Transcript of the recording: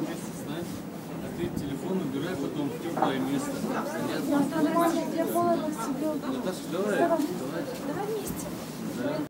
место ставь, а ты телефон убирай потом в теплое место. Понятно? Наташа, давай, давай.